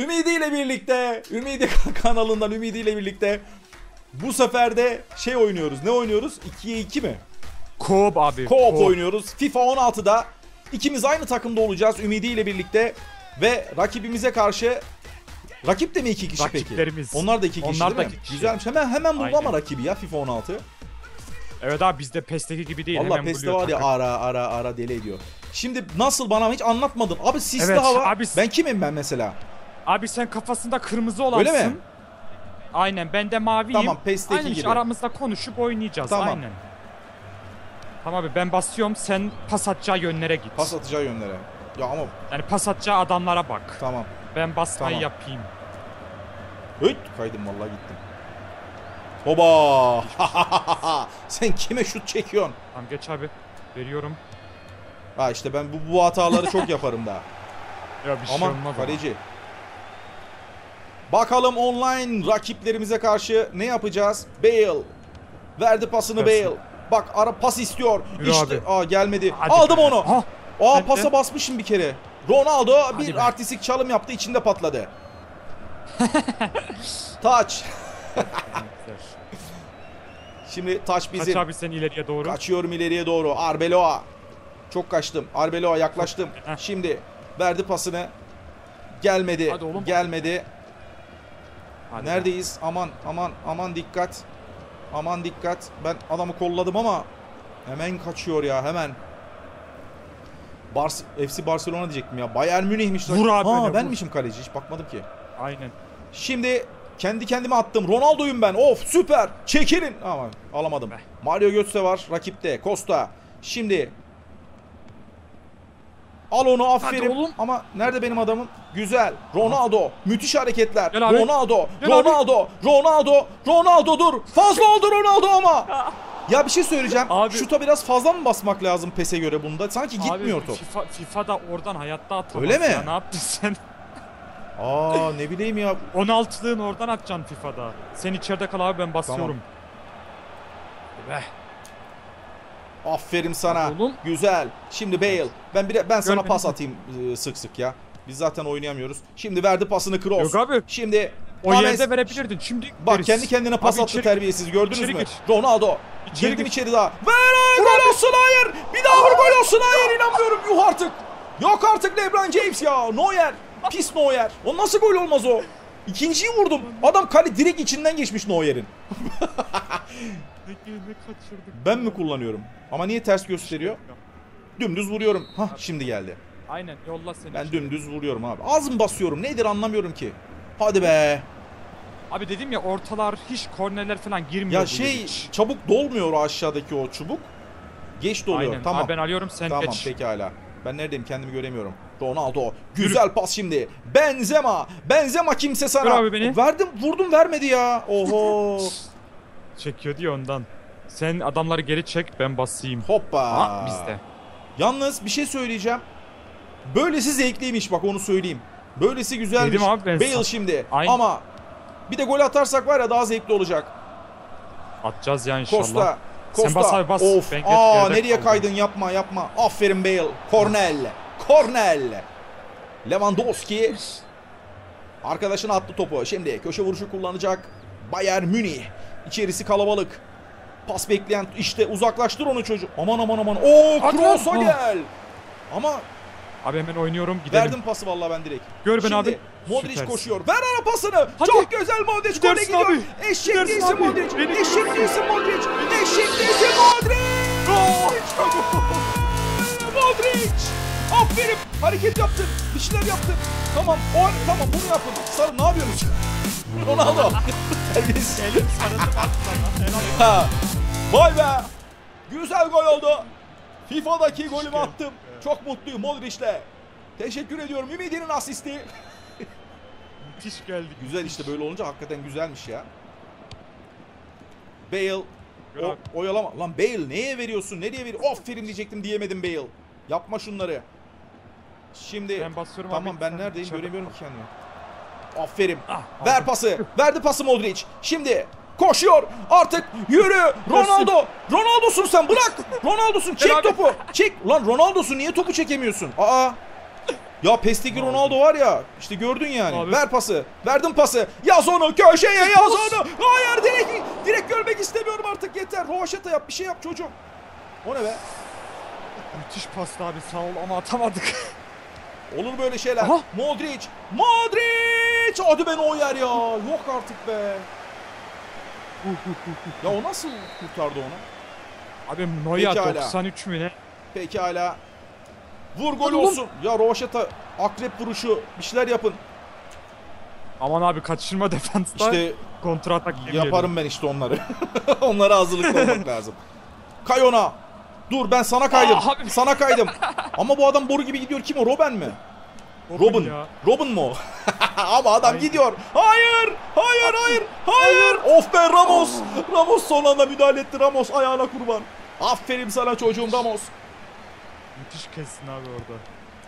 Ümidi ile birlikte, Ümidi kanalından Ümidi ile birlikte bu sefer de şey oynuyoruz. Ne oynuyoruz? 2'ye 2 mi? Koop abi. Co-op oynuyoruz. FIFA 16'da ikimiz aynı takımda olacağız Ümidi ile birlikte ve rakibimize karşı Rakip de mi iki kişi peki? Rakiplerimiz. Onlar da iki kişi Onlar da iki kişi. Güzelmiş. Hemen hemen buldu ama rakibi ya FIFA 16. Evet abi bizde PES'teki gibi değil. Valla PES'te var ya takım. ara ara ara deli ediyor. Şimdi nasıl bana hiç anlatmadın. Abi sisli Evet, hava. abi- Ben kimim ben mesela? Abi sen kafasında kırmızı olansın. Öyle mi? Aynen ben de maviyim. Tamam, PES'teki Aynen gibi. aramızda konuşup oynayacağız. Tamam. Aynen. Tamam abi ben basıyorum sen pas atacağı yönlere git. Pas atacağı yönlere. Ya ama Yani pas atacağı adamlara bak. tamam. Ben basmayı Tamam. yapayım. Hıt kaydım vallahi gittim. Hoba! Sen kime şut çekiyorsun? Tamam geç abi. Veriyorum. Ha işte ben bu, bu hataları çok yaparım daha. Ya bir şey Aman olmaz ama. Bakalım online rakiplerimize karşı ne yapacağız? Bale. Verdi pasını. Bale. Bak ara pas istiyor. Yürü işte abi. aa gelmedi. Hadi Aldım be. onu. Ha, Aa pasa basmışım bir kere. Ronaldo Hadi bir be. artistik çalım yaptı içinde patladı. Taç. Şimdi taç Kaç bizim. abi sen ileriye doğru. Kaçıyorum ileriye doğru. Arbeloa. Çok kaçtım. Arbeloa yaklaştım. Şimdi verdi pasını. Gelmedi. Gelmedi. Hadi. Neredeyiz? Aman aman aman dikkat. Aman dikkat. Ben adamı kolladım ama hemen kaçıyor ya hemen. Bars FC Barcelona diyecektim ya. Bayern Münih'miş. Vur abi Ha öyle, vur. benmişim kaleci. Hiç bakmadım ki. Aynen. Şimdi kendi kendime attım. Ronaldo'yum ben. Of süper. Çekilin. Ama alamadım. Mario Götze var rakipte. Costa. Şimdi Al onu aferin. Hadi oğlum. Ama nerede benim adamım? Güzel. Ronaldo. Müthiş hareketler. Gel abi. Ronaldo. Gel abi. Ronaldo. Ronaldo. Ronaldo dur. Fazla oldu Ronaldo ama. Ya bir şey söyleyeceğim. Abi. Şuta biraz fazla mı basmak lazım PES'e göre bunda? Sanki gitmiyor abi, top. FIFA, FIFA'da oradan hayatta atamaz Öyle mi? Ya, ne yaptın sen? Aa ne bileyim ya. 16'lığın oradan atacaksın FIFA'da. Sen içeride kal abi ben basıyorum. Be. Aferin sana. Oğlum. Güzel. Şimdi Bale. Ben bir ben sana Görmedim pas atayım e, sık sık ya. Biz zaten oynayamıyoruz. Şimdi verdi pasını Kroos. Yok abi. Şimdi O James- yerde verebilirdin. Şimdi Bak veririz. kendi kendine pas Abi attı içeri- terbiyesiz gördünüz içeri mü? gir. Ronaldo. İçeri Girdim gir. içeri daha. Ver gol olsun hayır. Bir daha vur gol olsun hayır inanmıyorum. Yuh artık. Yok artık LeBron James ya. Neuer. Pis Neuer. O nasıl gol olmaz o? İkinciyi vurdum. Adam kale direkt içinden geçmiş Neuer'in. Ne kaçırdık. Ben mi kullanıyorum? Ama niye ters gösteriyor? Dümdüz vuruyorum. Hah şimdi geldi. Aynen yolla seni. Ben dümdüz vuruyorum abi. Az mı basıyorum? Nedir anlamıyorum ki. Hadi be. Abi dedim ya ortalar hiç kornerler falan girmiyor Ya şey hiç. çabuk dolmuyor aşağıdaki o çubuk. Geç doluyor. Aynen. Tamam. Abi ben alıyorum sen Tamam geç. pekala. Ben neredeyim kendimi göremiyorum. Ronaldo. Güzel pas şimdi. Benzema. Benzema kimse sana. Ver abi beni. Verdim vurdum vermedi ya. Oho. Çekiyor diye ondan. Sen adamları geri çek ben basayım. Hoppa. Ha bizde. Yalnız bir şey söyleyeceğim. Böylesi zevkliymiş bak onu söyleyeyim. Böylesi güzelmiş. Dedim abi ben Bale şimdi. Aynen. Ama bir de gol atarsak var ya daha zevkli olacak. Atacağız ya inşallah. Costa. Sen Costa. bas abi, bas. Of. Ben Aa nereye kaldım. kaydın yapma yapma. Aferin Bale. Cornell. Cornell. Lewandowski. Arkadaşına attı topu. Şimdi köşe vuruşu kullanacak. Bayern Münih. İçerisi kalabalık. Pas bekleyen işte uzaklaştır onu çocuk. Aman aman aman. Oo Kroos'a lan. gel. Ama Abi hemen oynuyorum gidelim. verdim pası vallahi ben direkt. Gör beni Şimdi abi. Modric Süpersin. koşuyor. Ver ara pasını. Hadi. Çok güzel Modric. Gole gidiyor. abi. Eşek Gidersin değilsin abi. Modric. Beni- Eşek değilsin Modric. Eşek değilsin Modric. Modric. Aferin. Hareket yaptın. Bir şeyler yaptın. Tamam. O tamam bunu yapın. Sarı ne yapıyorsunuz? Ronaldo. Terbiyesiz. Ha. Vay be. Güzel gol oldu. FIFA'daki golümü attım. Çok mutluyum Modric'le. Teşekkür ediyorum. Ümidi'nin asisti. Müthiş geldi. Güzel işte böyle olunca hakikaten güzelmiş ya. Bale o, oyalama. Lan Bale neye veriyorsun? Nereye veriyorsun? Aferin diyecektim diyemedim Bale. Yapma şunları. Şimdi Ben tamam ben neredeyim göremiyorum ki kendimi. Aferin. Ah, Ver pası. Verdi pası Modric. Şimdi koşuyor. Artık yürü. Ronaldo. Ronaldo'sun sen. Bırak. Ronaldo'sun. Çek topu. Çek. Ulan Ronaldo'sun. Niye topu çekemiyorsun? Aa. Ya PES'teki Ronaldo var ya işte gördün yani. Abi. Ver pası. Verdim pası. Yaz onu köşeye yaz onu. Hayır direkt direkt görmek istemiyorum artık yeter. Rovaşata yap bir şey yap çocuğum. O ne be? Müthiş pastı abi sağ ol ama atamadık. Olur böyle şeyler. Aha. Modric. Modric. Hadi ben o yer ya. Yok artık be. Ya o nasıl kurtardı onu? abi Noya Pekala. 93 mü ne? Pekala. Vur gol olsun. Ya Rovaşata akrep vuruşu bir şeyler yapın. Aman abi kaçırma defansta. İşte kontra atak yaparım ben işte onları. Onlara hazırlıklı olmak lazım. Kayona. Dur ben sana kaydım. Aa, abi. Sana kaydım. Ama bu adam boru gibi gidiyor. Kim o? Robin mi? Robin. ya. Robin mu? Ama adam Aynen. gidiyor. Hayır! Hayır, hayır, hayır! Of be Ramos! Ramos son anda müdahale etti. Ramos ayağına kurban. Aferin sana çocuğum Ramos. Müthiş kessin abi orada.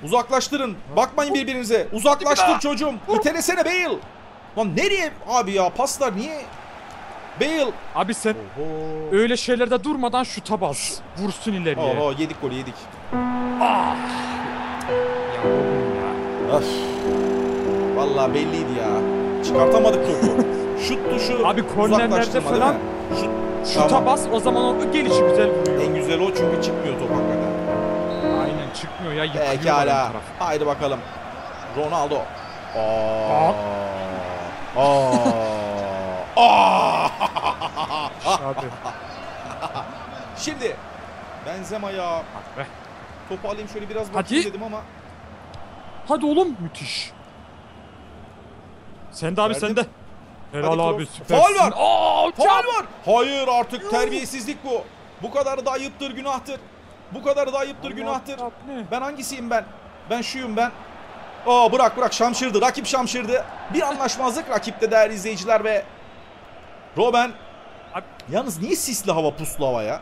Uzaklaştırın. Bakmayın birbirinize. Uzaklaştır çocuğum. İtelesene Bale. Lan nereye abi ya? Paslar niye? Bale. Abi sen Oho. öyle şeylerde durmadan şuta bas. Vursun ileriye. Oho yedik golü yedik. Ya. Öf. Vallahi belliydi ya. Çıkartamadık topu. Şut tuşu Abi kornerlerde falan-? Şut Şuta Tamam. bas o zaman o gelişi güzel vuruyor. en güzel o çünkü çıkmıyor top hakikaten. Aynen çıkmıyor ya yıkılıyor Pekala. Haydi bakalım. Ronaldo. Aa. Aa. Aa. Abi. Şimdi Benzema ya. Be. Topu alayım şöyle biraz Hadi. bakayım dedim ama Hadi oğlum müthiş. Sen de abi Verdim. sen de. Helal Hadi abi süpersin. Faul var. Aa, Faul var. Hayır artık terbiyesizlik bu. Bu kadar da ayıptır günahtır. Bu kadar da ayıptır günahtır. Ne? Ben hangisiyim ben? Ben şuyum ben. Aa bırak bırak şamşırdı. Rakip şamşırdı. Bir anlaşmazlık rakipte değerli izleyiciler ve Robben Abi- Yalnız niye sisli hava puslu hava ya?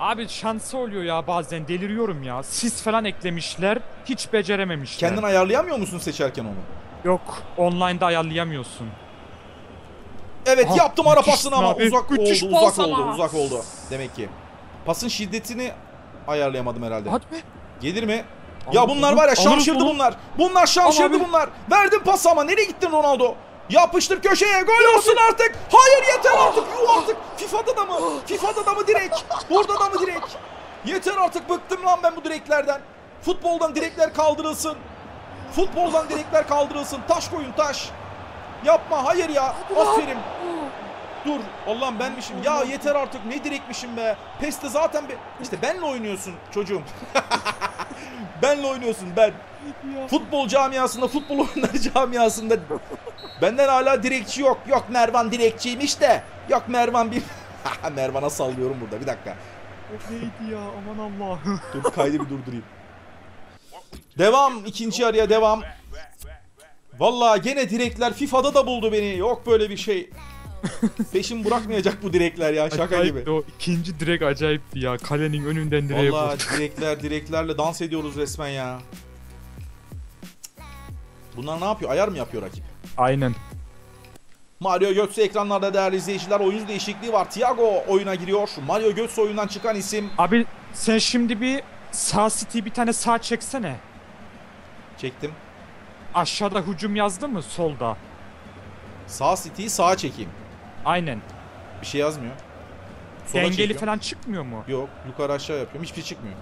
Abi şansı oluyor ya bazen deliriyorum ya. Sis falan eklemişler. Hiç becerememişler. Kendin ayarlayamıyor musun seçerken onu? Yok online'da ayarlayamıyorsun. Evet Ah, yaptım ara pasını ama abi. uzak Müthiş oldu pas uzak oldu ama. uzak oldu demek ki. Pasın şiddetini ayarlayamadım herhalde. Hadi be. Gelir mi? Ya bunlar var ya şamşırdı bunlar. Bunlar şamşırdı bunlar. Verdim pası ama nereye gittin Ronaldo? Yapıştır köşeye gol olsun artık. Hayır yeter artık. Yuh artık. FIFA'da da mı? FIFA'da da mı direkt? Burada da mı direkt? Yeter artık bıktım lan ben bu direklerden. Futboldan direkler kaldırılsın. Futboldan direkler kaldırılsın. Taş koyun taş. Yapma hayır ya. Aferin. Dur Allah'ım benmişim. Ya yeter artık ne direkmişim be. PES'te zaten be. İşte benle oynuyorsun çocuğum. benle oynuyorsun ben. Futbol camiasında, futbol oyunları camiasında benden hala direkçi yok. Yok Mervan direkçiymiş de. Yok Mervan bir... Mervan'a sallıyorum burada bir dakika. O neydi ya aman Allah'ım. Dur kaydı bir durdurayım. Devam ikinci araya devam. Vallahi gene direkler FIFA'da da buldu beni. Yok böyle bir şey. Peşim bırakmayacak bu direkler ya şaka gibi. Acayipti o ikinci direk acayipti ya. Kalenin önünden direğe Vallahi direkler direklerle dans ediyoruz resmen ya. Bunlar ne yapıyor? Ayar mı yapıyor rakip? Aynen. Mario Götze ekranlarda değerli izleyiciler oyuncu değişikliği var. Thiago oyuna giriyor. Mario Götze oyundan çıkan isim. Abi sen şimdi bir sağ city bir tane sağ çeksene. Çektim. Aşağıda hücum yazdı mı solda? Sağ City'yi sağa çekeyim. Aynen. Bir şey yazmıyor. Sola Dengeli çekiyorum. falan çıkmıyor mu? Yok yukarı aşağı yapıyorum. Hiçbir şey çıkmıyor.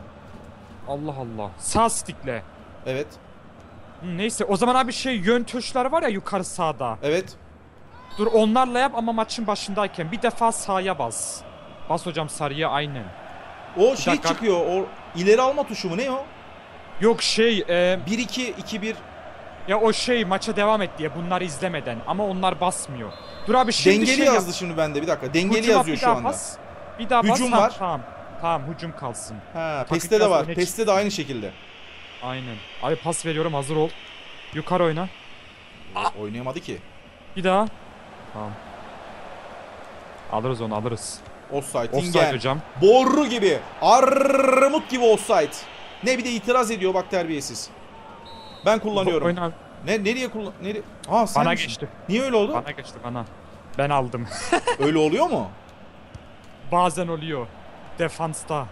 Allah Allah. Sağ stickle. Evet. Neyse o zaman abi şey yön tuşları var ya yukarı sağda. Evet. Dur onlarla yap ama maçın başındayken bir defa sağa bas. Bas hocam sarıya aynen. O şey dakika. çıkıyor. O ileri alma tuşu mu ne o? Yok şey e, 1-2 2-1 ya o şey maça devam et diye bunları izlemeden ama onlar basmıyor. Dur abi şimdi dengeli şey yazdı yap. şimdi bende bir dakika. Dengeli Hücuma yazıyor bir şu daha anda. Bas. Bir daha bas. Hücum var. Tamam. Tamam hücum kalsın. Taktik PES'te de var. PES'te de aynı şekilde. Aynen. Abi pas veriyorum hazır ol. Yukarı oyna. Oynayamadı ki. Bir daha. Tamam. Alırız onu alırız. Offside. Offside hocam. Boru gibi. Armut gibi offside. Ne bir de itiraz ediyor bak terbiyesiz. Ben kullanıyorum. Oyna. Ne nereye kullan nereye? Aa sen Bana misin? geçti. Niye öyle oldu? Bana geçti bana. Ben aldım. Öyle oluyor mu? Bazen oluyor. Defansta.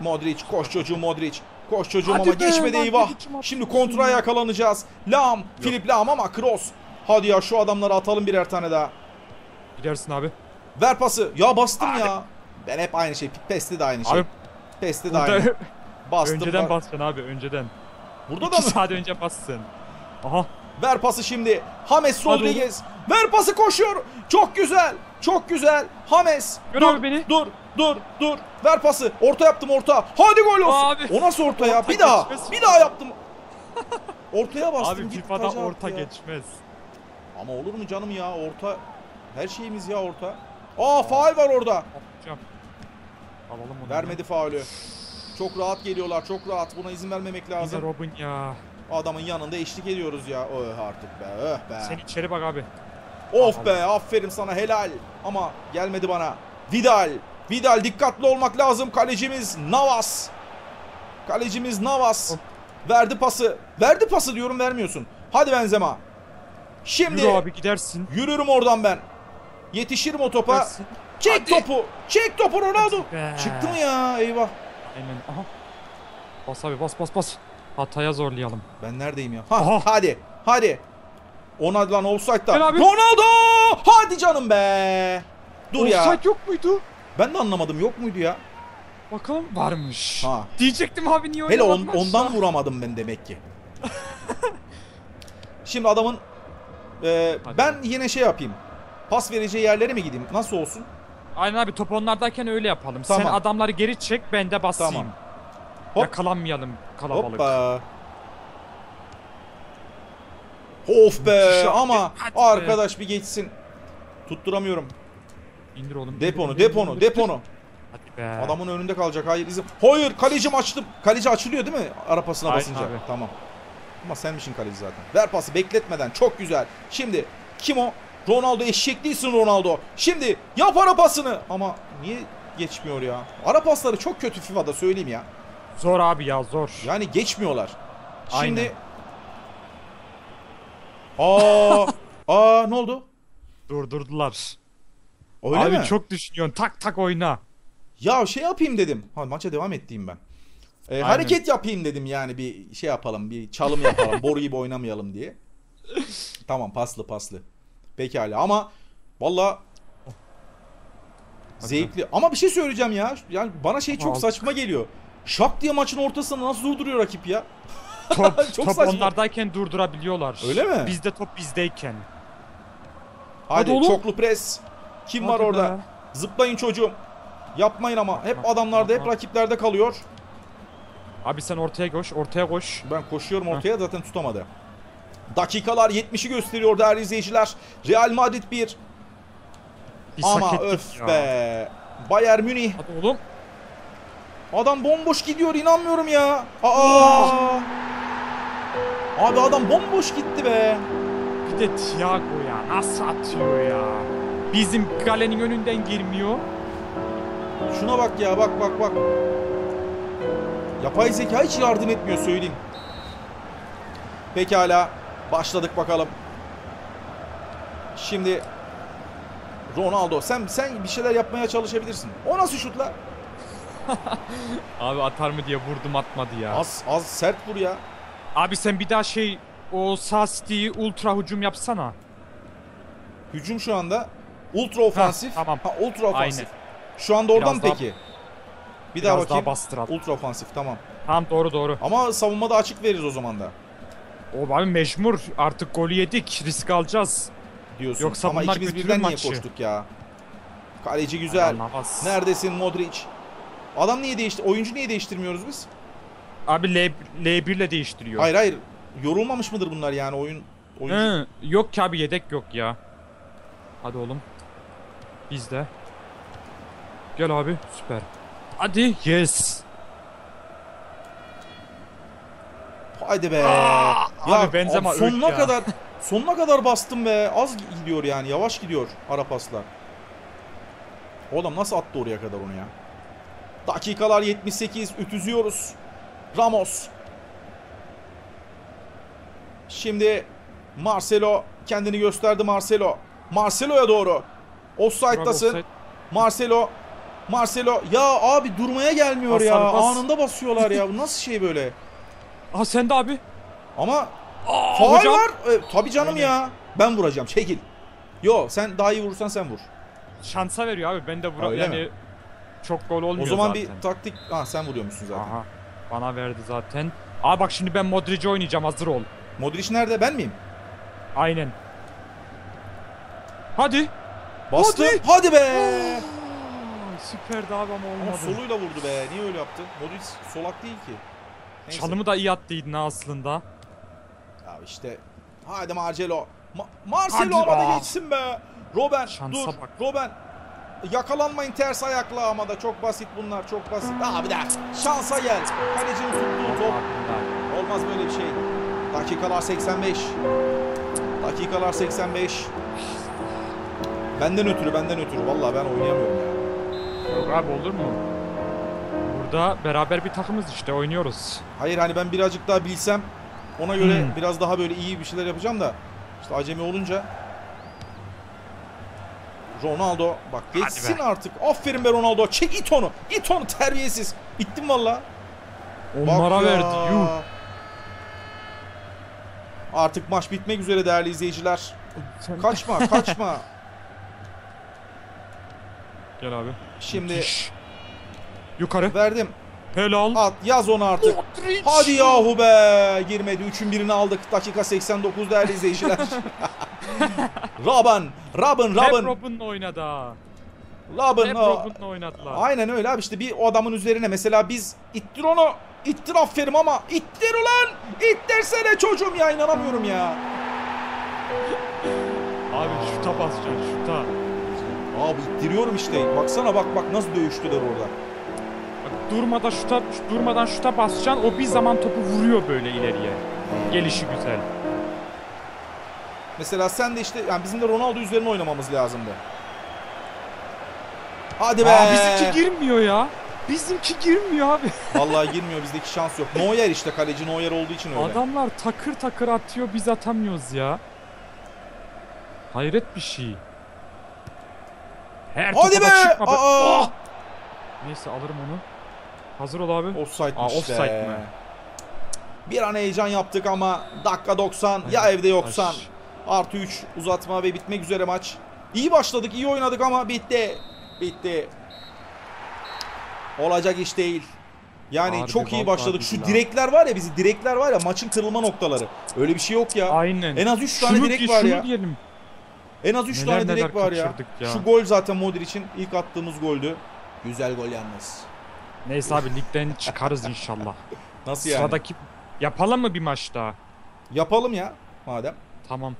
Modric koş çocuğu Modric. Koş çocuğum Hadi ama be, geçmedi lan eyvah. Şimdi kontraya ya? yakalanacağız. Lam, Filip Lam ama cross. Hadi ya şu adamları atalım birer tane daha. Gidersin abi. Ver pası. Ya bastım Hadi. ya. Ben hep aynı şey. Peste de aynı şey. Abi Peste de aynı. Bastım. önceden da- basacaksın abi önceden. Burada da İki mı? saat önce bassın. Aha. Ver pası şimdi. James Rodriguez. Ver pası koşuyor. Çok güzel. Çok güzel. James. Gör dur, beni. Dur. Dur. Dur. Ver pası. Orta yaptım orta. Hadi gol olsun. Abi. O nasıl orta ya? Orta Bir daha. Bir daha yaptım. Ortaya bastım. Abi gitti, FIFA'da orta ya. geçmez. Ama olur mu canım ya orta. Her şeyimiz ya orta. Aa faal var orada. Hocam. Alalım onu. Vermedi faulü. Çok rahat geliyorlar. Çok rahat. Buna izin vermemek lazım. Robin ya. Adamın yanında eşlik ediyoruz ya. Öh artık be. Öh be. Sen içeri bak abi. Of be aferin sana helal. Ama gelmedi bana. Vidal. Vidal dikkatli olmak lazım. Kalecimiz Navas. Kalecimiz Navas. Verdi pası. Verdi pası diyorum vermiyorsun. Hadi Benzema. Şimdi Yürü abi gidersin. yürürüm oradan ben. Yetişirim o topa. Gidersin. Çek topu. Çek topu Ronaldo. Be. Çıktı mı ya? Eyvah. Aynen. Aha. Bas abi bas bas bas. Hataya zorlayalım. Ben neredeyim ya? Ha, Aha. hadi. Hadi. Ona lan offside'da. Abi. Ronaldo! Hadi canım be. Dur ya. Offside yok muydu? Ben de anlamadım. Yok muydu ya? Bakalım varmış. Ha. Diyecektim abi niye Hele on- ondan an? vuramadım ben demek ki. Şimdi adamın e, Hadi. ben yine şey yapayım. Pas vereceği yerlere mi gideyim? Nasıl olsun? Aynen abi top onlardayken öyle yapalım. Tamam. Sen adamları geri çek ben de basayım. Tamam. Hop. Yakalanmayalım kalabalık. Hoppa. Of be ama be. arkadaş bir geçsin. Tutturamıyorum. İndir oğlum. Deponu, deponu, deponu. Hadi be. Adamın önünde kalacak. Hayır izin. Hayır kalecim açtım. Kaleci açılıyor değil mi? Ara pasına Aynen basınca. abi. Tamam. Ama senmişin kaleci zaten. Ver pası bekletmeden. Çok güzel. Şimdi kim o? Ronaldo eşek değilsin Ronaldo. Şimdi yap ara pasını. Ama niye geçmiyor ya? Ara pasları çok kötü FIFA'da söyleyeyim ya. Zor abi ya zor. Yani geçmiyorlar. Şimdi Aynen. Aa, aa ne oldu? Durdurdular. Öyle abi mi? çok düşünüyorsun. Tak tak oyna. Ya şey yapayım dedim. Ha maça devam ettiğim ben. Ee, hareket yapayım dedim yani bir şey yapalım, bir çalım yapalım, boru gibi oynamayalım diye. tamam paslı paslı. Pekala ama valla zevkli. Ama bir şey söyleyeceğim ya. Yani bana şey çok saçma geliyor. Şak diye maçın ortasında nasıl durduruyor rakip ya? Top, Çok top saçma. onlardayken durdurabiliyorlar. Öyle mi? Bizde top bizdeyken. Hadi, Hadi oğlum. çoklu pres. Kim var Hadi orada? be. Zıplayın çocuğum. Yapmayın ama. Hep adamlarda, hep rakiplerde kalıyor. Abi sen ortaya koş, ortaya koş. Ben koşuyorum ortaya zaten tutamadı. Dakikalar 70'i gösteriyor değerli izleyiciler. Real Madrid 1. Biz Ama öf ya. be. Bayern Münih. Hadi oğlum. Adam bomboş gidiyor inanmıyorum ya. Aa. Abi adam bomboş gitti be. Bir de Thiago ya nasıl atıyor ya. Bizim kalenin önünden girmiyor. Şuna bak ya bak bak bak. Yapay zeka hiç yardım etmiyor söyleyeyim. Pekala. Başladık bakalım. Şimdi Ronaldo sen sen bir şeyler yapmaya çalışabilirsin. O nasıl şutla? Abi atar mı diye vurdum atmadı ya. Az az sert vur ya. Abi sen bir daha şey o sağ stick'i ultra hücum yapsana. Hücum şu anda ultra ofansif. tamam. Ha ultra ofansif. Aynen. Şu anda oradan Biraz daha- peki. Bir daha Biraz bakayım. daha ultra ofansif tamam. Tamam doğru doğru. Ama savunmada açık veririz o zaman da O abi mecbur artık golü yedik risk alacağız. diyorsun. Yoksa Ama bunlar ikimiz götürür birden niye maçı. koştuk ya? Kaleci güzel. Anlamaz. Neredesin Modric? Adam niye değişti? Oyuncu niye değiştirmiyoruz biz? Abi L, L1 ile değiştiriyor. Hayır hayır. Yorulmamış mıdır bunlar yani oyun oyuncu? Hı, yok ki abi yedek yok ya. Hadi oğlum. Bizde. Gel abi süper. Hadi yes. Haydi be. Aa, abi Benzema sonuna ya. kadar sonuna kadar bastım be. Az gidiyor yani. Yavaş gidiyor ara paslar. O adam nasıl attı oraya kadar onu ya? Dakikalar 78. Ütüzüyoruz. Ramos. Şimdi Marcelo kendini gösterdi Marcelo. Marcelo'ya doğru. Offside'dasın. Offside. Marcelo. Marcelo ya abi durmaya gelmiyor Bas ya. bas. Anında basıyorlar ya. Bu nasıl şey böyle? Aha sen de abi. Ama Aa, faul hocam. var. E, tabii canım Aynen. ya. Ben vuracağım. Çekil. Yo sen daha iyi vurursan sen vur. Şansa veriyor abi. Ben de vura Öyle yani mi? çok gol olmuyor O zaman zaten. bir taktik... Ha sen vuruyormuşsun zaten. Aha. Bana verdi zaten. Aa bak şimdi ben Modric'i oynayacağım hazır ol. Modric nerede? Ben miyim? Aynen. Hadi. Bastı. Hadi. Hadi, be. Aa, Süperdi abi ama Ama olmadı. soluyla vurdu be. Niye öyle yaptı? Modric solak değil ki. Neyse. Çalımı da iyi attıydın aslında. Ya işte. Hadi Marcelo. Ma Marcelo Hadi arada be. geçsin be. Robben Şansa dur. bak. Robben. Yakalanmayın ters ayakla ama da çok basit bunlar çok basit. Abi de şansa gel. Kalecinin tuttuğu top. Olmaz böyle bir şey. Dakikalar 85. Dakikalar 85. Benden ötürü benden ötürü. Vallahi ben oynayamıyorum ya. Yok abi olur mu? Burada beraber bir takımız işte oynuyoruz. Hayır hani ben birazcık daha bilsem ona göre Hmm. biraz daha böyle iyi bir şeyler yapacağım da işte acemi olunca Ronaldo bak geçsin artık. Aferin be Ronaldo. Çek it onu. İt onu terbiyesiz. İttim valla. Onlara verdi yuh. Artık maç bitmek üzere değerli izleyiciler. Sen- Kaçma kaçma. Gel abi. Şimdi Müthiş. Yukarı. verdim. Helal. At yaz onu artık. Modric. Hadi yahu be. Girmedi. Üçün birini aldık. Dakika 89 değerli izleyiciler. Robin. Robin. Hep Robin. Robin'le oynadı ha. Robin. Hep Robin'le oynadılar. Aynen öyle abi işte bir o adamın üzerine mesela biz ittir onu. İttir aferin ama ittir ulan. İttirsene çocuğum ya inanamıyorum ya. Abi şuta basacaksın şuta. Abi ittiriyorum işte. Baksana bak bak nasıl dövüştüler orada. Durmadan şuta durmadan şuta basacaksın. O bir zaman topu vuruyor böyle ileriye. Gelişi güzel. Mesela sen de işte yani bizim de Ronaldo üzerine oynamamız lazımdı. Hadi be. Aa, bizimki girmiyor ya. Bizimki girmiyor abi. Vallahi girmiyor bizdeki şans yok. Neuer işte kaleci Neuer olduğu için öyle. Adamlar takır takır atıyor biz atamıyoruz ya. Hayret bir şey. Her Hadi be! çıkma be. Aa! Oh! Neyse alırım onu. Hazır ol abi. Offside'miş Aa, offside de. mi? Bir an heyecan yaptık ama dakika 90 ya evde yoksan. Ay. Artı 3 uzatma ve bitmek üzere maç. İyi başladık, iyi oynadık ama bitti. Bitti. Olacak iş değil. Yani Harbi çok iyi başladık. Şu direkler var ya bizi direkler var ya maçın kırılma noktaları. Öyle bir şey yok ya. Aynen. En az 3 tane Şunu direk var ya. diyelim. En az 3 Neler tane direk var ya. ya. Şu gol zaten Modric'in ilk attığımız goldü. Güzel gol yalnız. Neyse abi ligden çıkarız inşallah. Nasıl yani? Sıradaki yapalım mı bir maç daha? Yapalım ya madem. Tamam.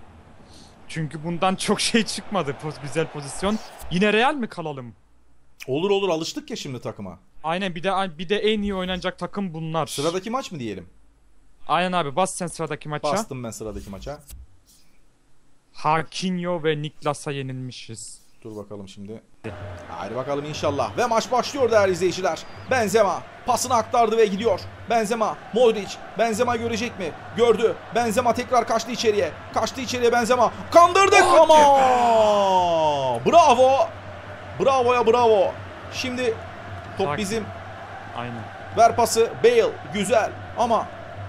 Çünkü bundan çok şey çıkmadı. Poz- güzel pozisyon. Yine Real mi kalalım? Olur olur alıştık ya şimdi takıma. Aynen bir de bir de en iyi oynanacak takım bunlar. Sıradaki maç mı diyelim? Aynen abi bas sen sıradaki maça. Bastım ben sıradaki maça. Hakinho ve Niklas'a yenilmişiz. Dur bakalım şimdi. Hadi bakalım inşallah. Ve maç başlıyor değerli izleyiciler. Benzema pasını aktardı ve gidiyor. Benzema, Modric. Benzema görecek mi? Gördü. Benzema tekrar kaçtı içeriye. Kaçtı içeriye Benzema. Kandırdık ama. Bravo. Bravo ya bravo. Şimdi top bizim. Aynen. Ver pası. Bale. Güzel. Ama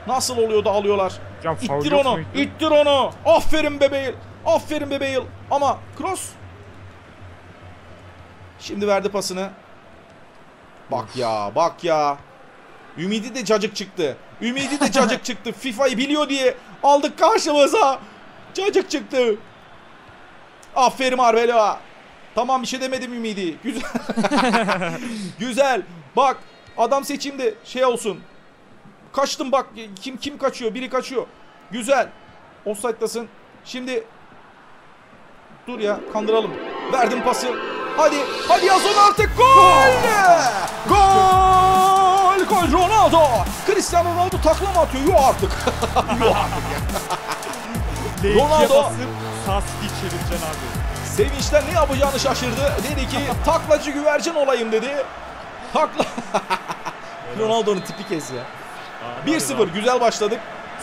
nasıl oluyor da alıyorlar. Hocam İttir onu. muydu? İttir onu. Aferin be Bale. Aferin be Bale. Ama cross. Şimdi verdi pasını. Bak ya, bak ya. Ümidi de cacık çıktı. Ümidi de cacık çıktı. FIFA'yı biliyor diye aldık karşımıza. Cacık çıktı. Aferin Arbeloa. Tamam bir şey demedim Ümidi. Güzel. Güzel. Bak adam seçimde şey olsun. Kaçtım bak kim kim kaçıyor? Biri kaçıyor. Güzel. Offside'dasın. Şimdi dur ya kandıralım. Verdim pası. Hadi hadi yaz onu artık. Gol! Gol! Gol Ronaldo. Cristiano Ronaldo takla mı atıyor? Yok artık. Yok artık ya. L2'ye Ronaldo- basıp sağ stick çevireceksin abi. Sevinçten ne yapacağını şaşırdı. Dedi ki taklacı güvercin olayım dedi. Takla. Ronaldo'nun tipi kes ya. 1-0 güzel başladık.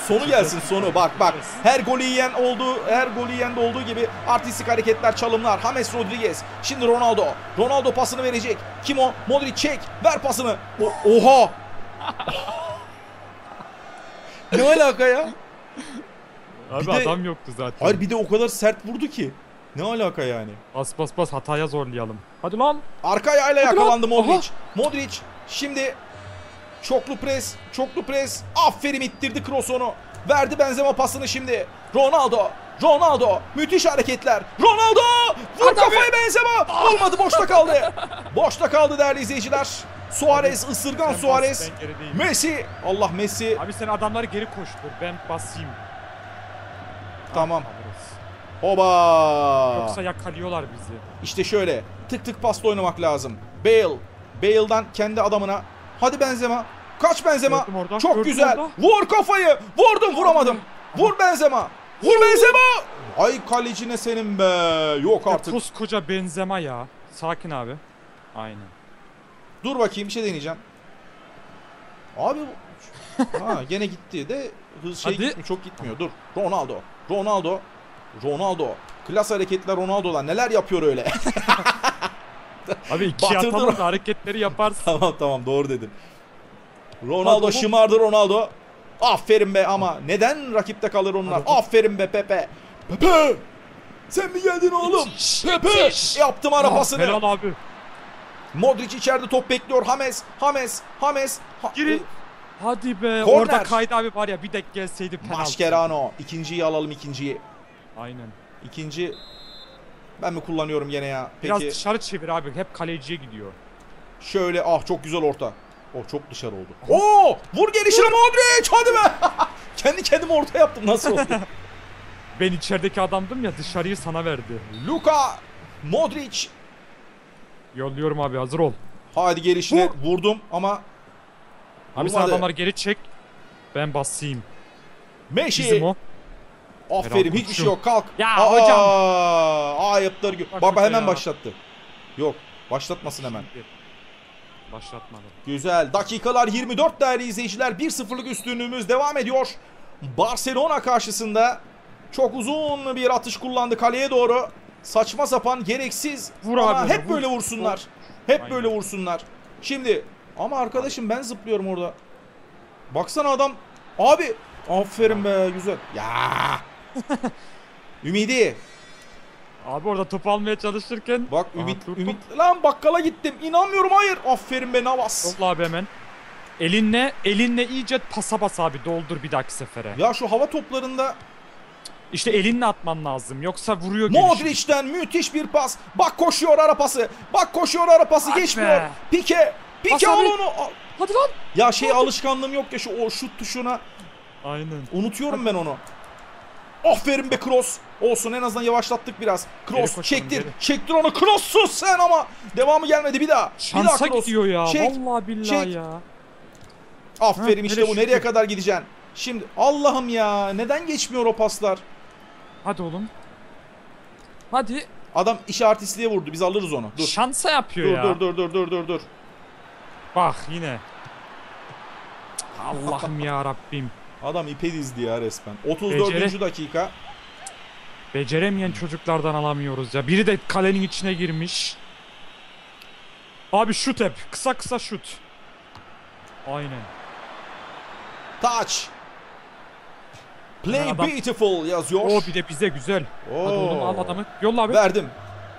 Sonu gelsin sonu. Bak bak. Her golü yiyen olduğu, her golü yiyen de olduğu gibi artistik hareketler, çalımlar. James Rodriguez. Şimdi Ronaldo. Ronaldo pasını verecek. Kim o? Modric çek. Ver pasını. O- oha. ne alaka ya? Abi Bir de- adam yoktu zaten. Hayır bir de o kadar sert vurdu ki. Ne alaka yani? Bas bas bas hataya zorlayalım. Hadi lan. Arka ayağıyla Hadi lan. yakalandı Modric. Aha. Modric şimdi çoklu pres, çoklu pres. Aferin ittirdi cross onu. Verdi Benzema pasını şimdi. Ronaldo. Ronaldo. Müthiş hareketler. Ronaldo! Vur kafayı Benzema. Olmadı boşta kaldı. boşta kaldı değerli izleyiciler. Suarez, ısırgan Sen Suarez. Messi. Allah Messi. Abi sen adamları geri koştur. Ben basayım. Tamam. Alırız. Oba. Yoksa yakalıyorlar bizi. İşte şöyle tık tık pasla oynamak lazım. Bale. Bale'dan kendi adamına. Hadi Benzema. Kaç Benzema. Gördüm orada, Çok gördüm güzel. orada. Vur kafayı. Vurdum vuramadım. Vur Benzema. Vur Benzema. Ay kalecine senin be. Yok artık. koskoca benzema ya. Sakin abi. Aynen. Dur bakayım bir şey deneyeceğim. Abi ha gene gitti de hız şey Hadi. gitmiyor, çok gitmiyor. Dur. Ronaldo. Ronaldo. Ronaldo. Klas hareketler Ronaldo'dan neler yapıyor öyle. Abi iki da hareketleri yaparsın. Tamam tamam doğru dedim. Ronaldo Hadi şımardı Ronaldo. Aferin be ama neden rakipte kalır onlar? Aferin be Pepe. Pepe! Sen mi geldin oğlum? Pepe! Yaptım ara Ah, pasını. Helal abi. Modric içeride top bekliyor. James, James, James. Ha- Girin. Hadi be. Korner. Orada kaydı abi var ya bir dek gelseydi penaltı. Mascherano. İkinciyi alalım ikinciyi. Aynen. İkinci ben mi kullanıyorum gene ya? Biraz Peki dışarı çevir abi. Hep kaleciye gidiyor. şöyle ah çok güzel orta. O çok dışarı oldu. Oo! Vur gelişine Modric hadi be. Kendi kendime orta yaptım nasıl oldu? Ben içerideki adamdım ya dışarıyı sana verdi. Luka Modric. Yolluyorum abi hazır ol. Hadi gelişine Vur. vurdum ama Abi sen adamları geri çek. Ben basayım. Messi. Bizim o. Aferin hiçbir şey yok kalk. Ya Aa, hocam. Ayıpları gö- Bak Baba hemen ya. başlattı. Yok başlatmasın hemen. Başlatmadım. Güzel. Dakikalar 24 değerli izleyiciler. 1-0'lık üstünlüğümüz devam ediyor. Barcelona karşısında çok uzun bir atış kullandı kaleye doğru. Saçma sapan, gereksiz. Vur ama abi, hep vur. böyle vursunlar. Vur. Hep Aynen. böyle vursunlar. Şimdi ama arkadaşım ben zıplıyorum orada. Baksana adam. Abi aferin be güzel. Ya. Ümidi. Abi orada top almaya çalışırken. Bak Ümit dur. Ümit lan bakkala gittim. İnanmıyorum hayır. Aferin be Navas. Yolla abi hemen. Elinle, elinle iyice pasa bas abi doldur bir dahaki sefere. Ya şu hava toplarında İşte elinle atman lazım yoksa vuruyor gelişi. Modric'ten müthiş bir pas. Bak koşuyor ara pası. Bak koşuyor ara pası Bak geçmiyor. be. Pike. Pike Pas al abi. onu. Al. Hadi lan. Ya şey alışkanlığım yok ya şu o şut tuşuna. Aynen. Unutuyorum ben onu. Aferin be Kroos. Olsun en azından yavaşlattık biraz. Kroos çektir. geri. Çektir onu. Kroos'sun sen ama. Devamı gelmedi bir daha. bir daha Şansa Kroos. gidiyor ya. Çek. Vallahi billahi çek. ya. Aferin Heh, işte bu. şükür. Nereye kadar gideceksin? Şimdi Allah'ım ya neden geçmiyor o paslar? Hadi oğlum. Hadi. Adam işaretlisliğe vurdu. Biz alırız onu. Dur. Şansa yapıyor Dur ya. dur dur dur dur dur dur. Bak yine. Allah'ım ya Rabbim. Adam ipe dizdi ya resmen. 34. Beceri. dakika. Beceremeyen çocuklardan alamıyoruz ya. Biri de kalenin içine girmiş. Abi şut hep. Kısa kısa şut. Aynen. Touch. Play Adam- beautiful yazıyor. O bir de bize güzel. Hadi oğlum al adamı. Yolla abi. Verdim.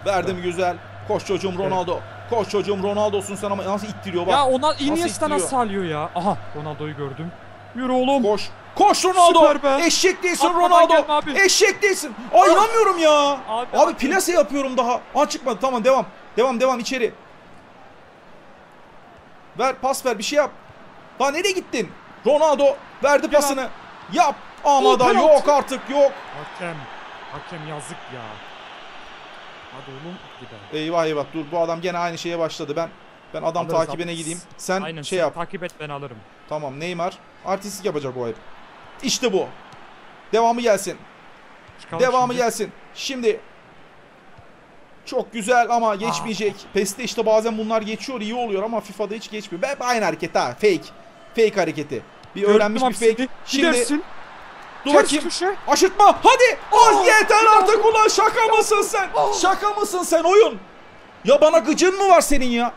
Verdim güzel. Koş çocuğum Ronaldo. Koş çocuğum Ronaldo'sun sen ama nasıl ittiriyor bak. Ya ona Iniesta nasıl alıyor ya? Aha Ronaldo'yu gördüm. Yürü oğlum. Koş. Koş Ronaldo. Eşek değilsin Atmadan Ronaldo. Eşek değilsin. Ay inanmıyorum ya. Abi, Abi, plase yapıyorum daha. Aa çıkmadı. Tamam devam. Devam devam içeri. Ver pas ver bir şey yap. Daha nereye gittin? Ronaldo verdi Gel pasını. Yap. Ama da penaltı. yok artık yok. Hakem. Hakem yazık ya. Hadi oğlum gidelim. Eyvah eyvah dur bu adam gene aynı şeye başladı. Ben ben adam Alırız, takibine alırız. gideyim. Sen Aynen şey sen yap. takip et ben alırım. Tamam Neymar artistlik yapacak o herif. İşte bu. Devamı gelsin. Çıkalım Devamı şimdi. gelsin. Şimdi çok güzel ama geçmeyecek. PES'te işte bazen bunlar geçiyor iyi oluyor ama FIFA'da hiç geçmiyor. Ben aynı hareket ha fake. Fake hareketi. Bir Gördüm öğrenmiş bir fake. Şimdi Gidersin. Dur Ters bakayım. köşe. Aşırtma. Hadi. Az yeter artık ulan. Şaka mısın sen? Şaka mısın sen oyun? Ya bana gıcın mı var senin ya?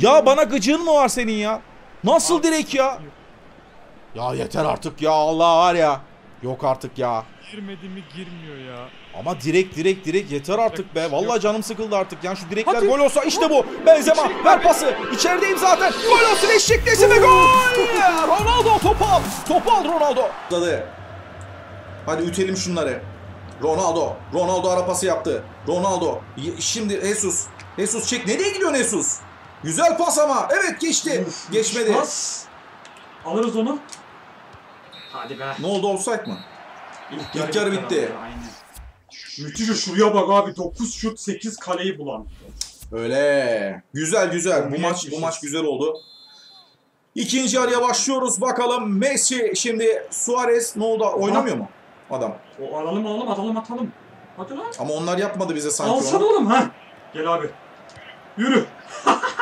Ya bana gıcığın mı var senin ya? Nasıl direkt ya? Ya yeter artık ya Allah var ya. Yok artık ya. Girmedi mi girmiyor ya. Ama direkt direkt direkt yeter artık be. Vallahi canım sıkıldı artık. Yani şu direkler Hadi. gol olsa işte bu. Benzema ver pası. İçerideyim zaten. Gol olsun nesi ve gol. Ronaldo topu al. Topu al Ronaldo. Hadi. Hadi ütelim şunları. Ronaldo. Ronaldo ara pası yaptı. Ronaldo. Şimdi Jesus. Jesus çek. Nereye gidiyorsun Jesus? Güzel pas ama. Evet geçti. Geçmedi. Pas. Alırız onu. Hadi be. Ne oldu offside mı? İlk yarı bitti. Müthiş şuraya bak abi 9 şut 8 kaleyi bulan. Öyle. Güzel güzel. Bu maç bu maç güzel oldu. İkinci yarıya başlıyoruz. Bakalım Messi şimdi Suarez ne oldu? Oynamıyor mu adam? O alalım alalım atalım atalım. Hadi lan. Ama onlar yapmadı bize sanki Alsana onu. oğlum ha. Gel abi. Yürü.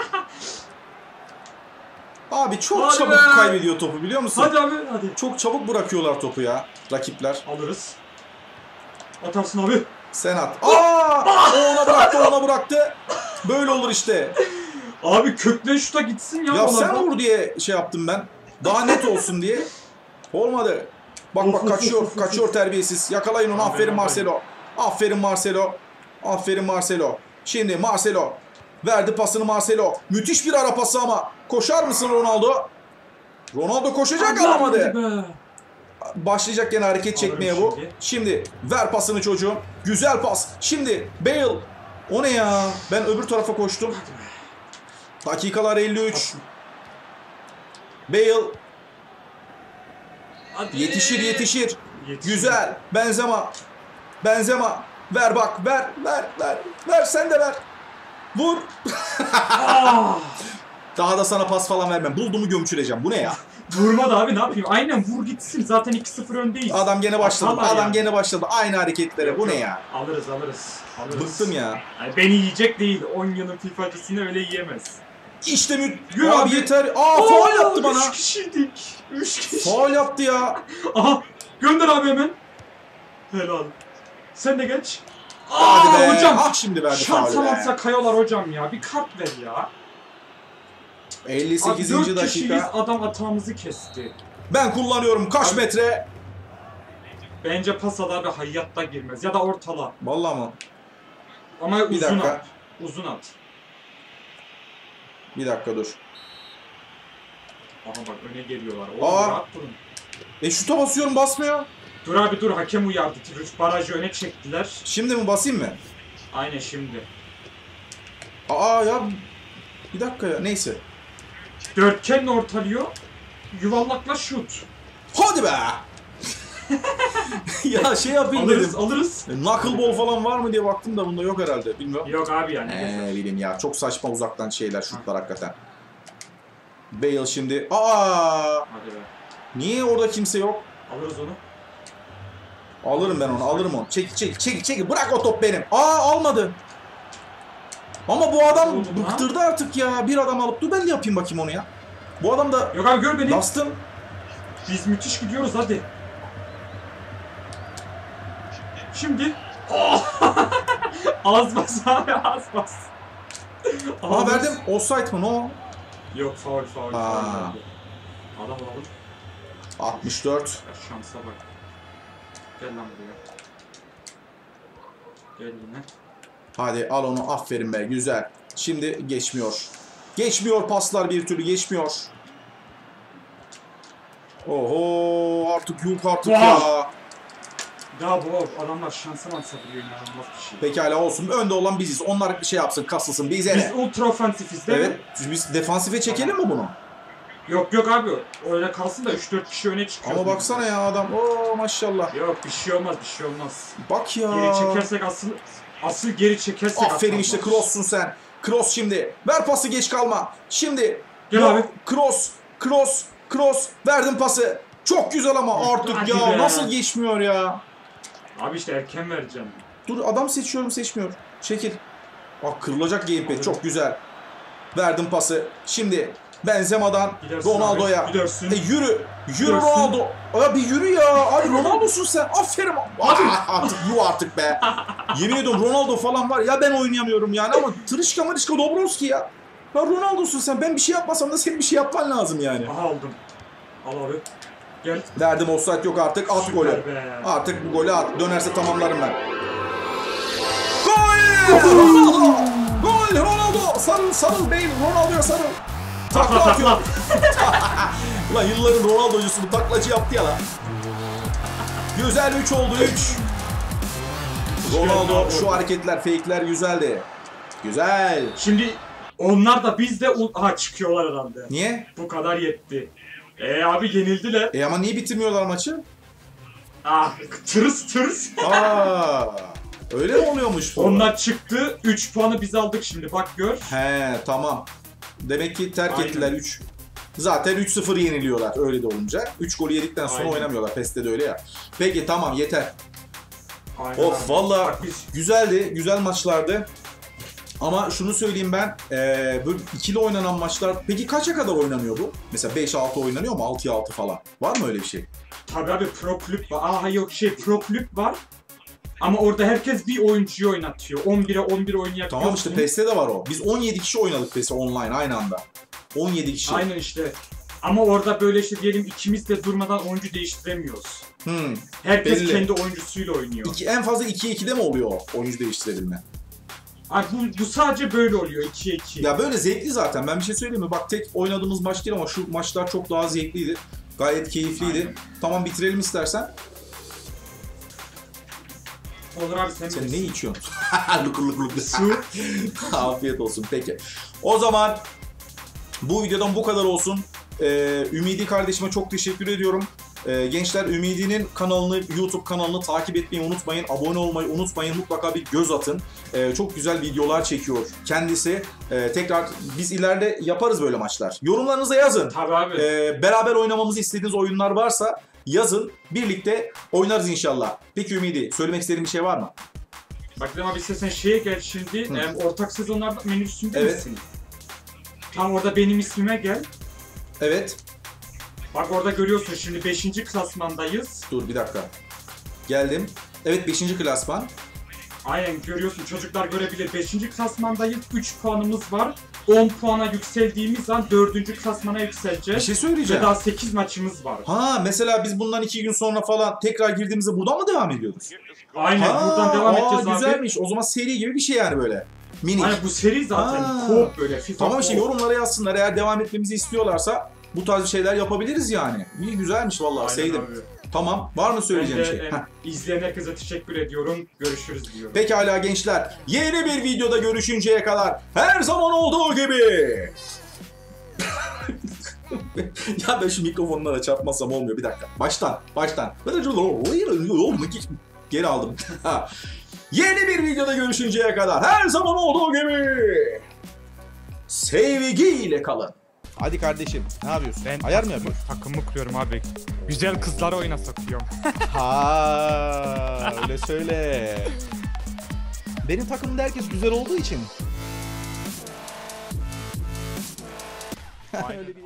Abi çok Hadi çabuk be. kaybediyor topu biliyor musun? Hadi abi hadi. Çok çabuk bırakıyorlar topu ya rakipler. Alırız. Atarsın abi. Sen at. Aa! O ona bıraktı, ona bıraktı. Böyle olur işte. Abi kökle şuta gitsin ya. Ya sen vur diye şey yaptım ben. Daha net olsun diye. Olmadı. Bak bak kaçıyor, kaçıyor terbiyesiz. Yakalayın onu. Aferin. Marcelo. Aferin Marcelo. Aferin Marcelo. Şimdi Marcelo. Verdi pasını Marcelo. Müthiş bir ara pası ama. Koşar mısın Ronaldo? Ronaldo koşacak alamadı. Başlayacak gene hareket çekmeye bu. şimdi. Ver pasını çocuğum. Güzel pas. Şimdi Bale. O ne ya? Ben öbür tarafa koştum. Dakikalar 53. Bale yetişir. Yetişir. Güzel. Benzema. Benzema. Ver bak. Ver. Ver. Ver. Ver sen de ver. Vur. Ah! Daha da sana pas falan vermem. Bulduğumu gömçüreceğim. Bu ne ya? Vurmadı abi ne yapayım? Aynen vur gitsin. Zaten 2-0 öndeyiz. Adam gene başladı. Atarlar Adam ya. gene başladı. Aynı hareketlere. Bu ne ya? Alırız alırız. alırız. Bıktım ya. Yani beni yiyecek değil. 10 yılın FIFA'cısını öyle yiyemez. İşte mü... Yürü Abi, abi. yeter. Aa faul yaptı bana. 3 kişiydik. 3 kişi. Faul yaptı ya. Aha gönder abi hemen. Helal. Sen de geç. Hadi be. Aa, hocam. Ah şimdi verdi Şans faulü be. alamazsa kayalar hocam ya. Bir kart ver ya. Abi 58. 4 kişiyiz dakika. adam atağımızı kesti. Ben kullanıyorum. Kaç Abi- metre? Bence pasada abi hayatta girmez. Ya da ortala. Vallahi mı? Ama uzun dakika. at. Uzun at. Bir dakika dur. Aha bak öne geliyorlar. Aa. Oğlum rahat durun. E şuta basıyorum basmıyor. Dur abi dur hakem uyardı. Rüç barajı öne çektiler. Şimdi mi basayım mı? Aynen şimdi. Aa ya. Bir dakika ya. Neyse. Dörtgenle ortalıyor. Yuvarlakla şut. Hadi be. ya şey yapayım Alırız dedim. alırız. E, Knuckleball falan var mı diye baktım da bunda yok herhalde. Bilmiyorum. Yok abi yani. Eee bileyim ya. Çok saçma uzaktan şeyler şutlar hakikaten. Bale şimdi. Aa! Hadi be. Niye orada kimse yok? Alırız onu. Alırım ben onu, alırım onu. Çek, çek, çek, çek. Bırak o top benim. Aa almadı. Ama bu adam Oldu bıktırdı artık ya. Bir adam alıp dur ben de yapayım bakayım onu ya. Bu adam da Yok abi gör beni. Dustin Biz müthiş gidiyoruz hadi. Şimdi. Oh! az bas abi az bas. Aa verdim. Offside mı? No. Yok faul faul. Adam alalım. 64. Ya şansa bak. Gel lan buraya. Gel yine. Hadi al onu. Aferin be. Güzel. Şimdi geçmiyor. Geçmiyor paslar bir türlü geçmiyor. Oho artık yok artık Vah! ya. Ya bu adamlar şansa mansa biliyor inanılmaz bir şey. Pekala olsun. Önde olan biziz. Onlar bir şey yapsın, kasılsın. Bize Biz ne? ultra ofensifiz değil Evet. mi? Biz defansife çekelim mi bunu? Yok yok abi öyle kalsın da 3-4 kişi öne çıkıyor. Ama baksana ya adam. Oo maşallah. Yok bir şey olmaz bir şey olmaz. Bak ya. Geri çekersek asıl asıl geri çekersek Aferin işte Cross'sun sen. Cross şimdi. Ver pası geç kalma. Şimdi. Gel Yok, abi. Cross. Cross. Cross. Verdim pası. Çok güzel ama artık Hadi ya. be. Nasıl geçmiyor ya? Abi işte erken vereceğim. Dur adam seçiyorum seçmiyor. Çekil. Bak kırılacak gamepad. Çok güzel. Verdim pası. Şimdi. Benzema'dan Ronaldo'ya. E yürü. Yürü Gidersin. Ronaldo. Ya bir yürü ya. Abi Ronaldo'sun sen. Aferin. Abi artık yuh artık be. Yemin ediyorum Ronaldo falan var. Ya ben oynayamıyorum yani ama Tırışka Marışka Dobrovski ya. Ya Ronaldo'sun sen. Ben bir şey yapmasam da senin bir şey yapman lazım yani. Aha aldım. Al abi. Gel. Derdim offside yok artık. At golü. Süper be. Artık bu golü at. Dönerse tamamlarım ben. Gol! Ronaldo! Gol! Ronaldo! Sarıl sarıl beyim. Ronaldo'ya sarıl. Takla atıyor. Ulan yılların Ronaldo'cusu bu taklacı yaptı ya lan. Güzel 3 oldu 3. Ronaldo şu hareketler, fake'ler güzeldi. Güzel. Şimdi onlar da biz de Aha çıkıyorlar herhalde. Niye? Bu kadar yetti. E abi yenildiler. E ama niye bitirmiyorlar maçı? Ah tırs tırs. Aa, öyle mi oluyormuş bu? Onlar çıktı. 3 puanı biz aldık şimdi bak gör. He tamam. Demek ki terk Aynen. ettiler 3. Zaten 3-0 yeniliyorlar öyle de olunca. 3 golü yedikten sonra Aynen. oynamıyorlar. PES'te de öyle ya. Peki tamam yeter. Aynen Of valla güzeldi. Güzel maçlardı. Ama şunu söyleyeyim ben. eee böyle ikili oynanan maçlar. Peki kaça kadar oynanıyor bu? Mesela 5-6 oynanıyor mu? 6'ya 6 falan. Var mı öyle bir şey? tabii abi pro kulüp var. Aa yok şey pro kulüp var. Ama orada herkes bir oyuncuyu oynatıyor. 11'e 11 oynayabiliyorsun. Tamam işte PES'te de var o. Biz 17 kişi oynadık PES'i online aynı anda. 17 kişi. Aynen işte. Ama orada böyle işte diyelim ikimiz de durmadan oyuncu değiştiremiyoruz. Hmm. Herkes Belli. kendi oyuncusuyla oynuyor. İki, en fazla 2'ye 2'de mi oluyor oyuncu değiştirebilme? Abi bu, bu sadece böyle oluyor 2'ye 2. Ya böyle zevkli zaten. Ben bir şey söyleyeyim mi? Bak tek oynadığımız maç değil ama şu maçlar çok daha zevkliydi. Gayet keyifliydi. Aynen. Tamam bitirelim istersen. Olur abi sen, Sen ne içiyorsun? lukur lukur lukur. Su. Afiyet olsun. Peki. O zaman bu videodan bu kadar olsun. Ee, Ümidi kardeşime çok teşekkür ediyorum. Ee, gençler Ümidi'nin kanalını, YouTube kanalını takip etmeyi unutmayın. Abone olmayı unutmayın. Mutlaka bir göz atın. Ee, çok güzel videolar çekiyor kendisi. Ee, tekrar biz ileride yaparız böyle maçlar. Yorumlarınızı yazın. Tabii abi. Ee, beraber oynamamızı istediğiniz oyunlar varsa yazın. Birlikte oynarız inşallah. Peki Ümidi söylemek istediğin bir şey var mı? Bak Cem abi istersen şeye gel şimdi. Hı. em, ortak sezonlarda menüsünde Evet. misin? Tam orada benim ismime gel. Evet. Bak orada görüyorsun şimdi 5. klasmandayız. Dur bir dakika. Geldim. Evet 5. klasman. Aynen görüyorsun çocuklar görebilir. 5. klasmandayız. 3 puanımız var. 10 puana yükseldiğimiz an 4. klasmana Bir yükseleceğiz. şey Ve söyleyeceğim. daha 8 maçımız var. Ha mesela biz bundan iki gün sonra falan tekrar girdiğimizde buradan mı devam ediyoruz? Aynen Ha, buradan devam aa, edeceğiz abi. Güzelmiş. O zaman seri gibi bir şey yani böyle. Minik. Aynen bu seri zaten. Ha. Co-op böyle FIFA Tamam işte yorumlara yazsınlar. Eğer devam etmemizi istiyorlarsa bu tarz şeyler yapabiliriz yani. İyi güzelmiş vallahi Aynen sevdim. abi. Tamam. Var mı Ben söyleyeceğim de bir şey? em, Heh. izleyen herkese teşekkür ediyorum. Görüşürüz diyorum. Pekala gençler. Yeni bir videoda görüşünceye kadar her zaman olduğu gibi. ya ben şu mikrofonlara çarpmazsam olmuyor. Bir dakika. Baştan. Baştan. Geri aldım. Yeni bir videoda görüşünceye kadar her zaman olduğu gibi. Sevgiyle kalın. Hadi kardeşim. Ne yapıyorsun? Ben Ayar mı yapıyorsun? Takımı kuruyorum abi. Güzel kızları oynasak diyorum. Ha, öyle söyle. Benim takımımda herkes güzel olduğu için. Aynen. Öyle bir-